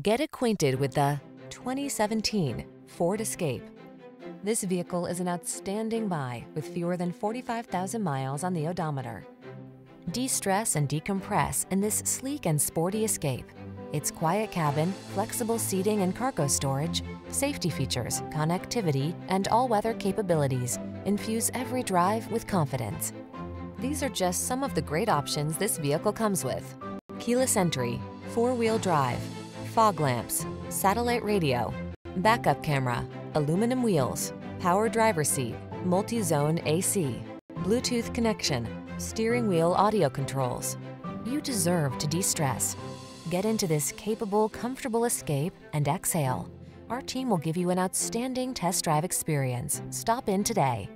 Get acquainted with the 2017 Ford Escape. This vehicle is an outstanding buy with fewer than 45,000 miles on the odometer. De-stress and decompress in this sleek and sporty Escape. Its quiet cabin, flexible seating and cargo storage, safety features, connectivity, and all-weather capabilities infuse every drive with confidence. These are just some of the great options this vehicle comes with. Keyless entry, four-wheel drive, fog lamps, satellite radio, backup camera, aluminum wheels, power driver seat, multi-zone AC, Bluetooth connection, steering wheel audio controls. You deserve to de-stress. Get into this capable, comfortable escape and exhale. Our team will give you an outstanding test drive experience. Stop in today.